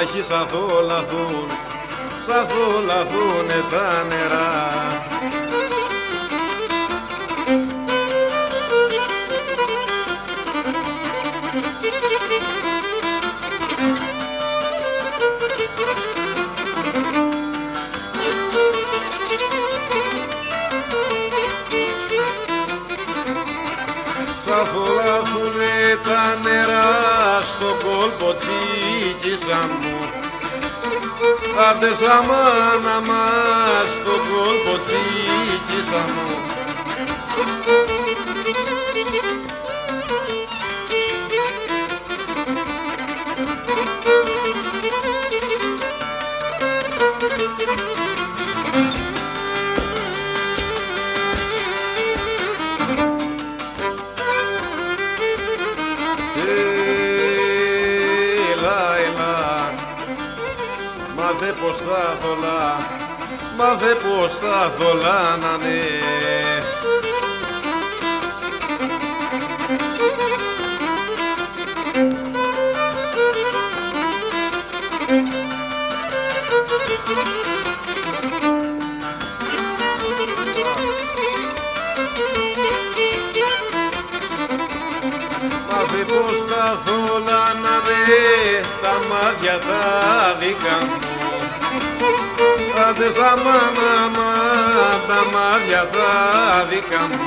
μάχης σαν θολαθούν, σαν θολαθούνε τα νερά. Σαν θολαθούνε τα νερά στο κόλπο τσίκισα μου. Άντε σαν μάνα μας στο κόλπο τσίκισα μου μάθε πως θα θολά, μάθε πως θα θολά να ναι. Μάθε πως θα θολά να ναι, τα μάτια τα δικά μου. Άντε σαν μάνα μα, τα μάτια τα δικά μου.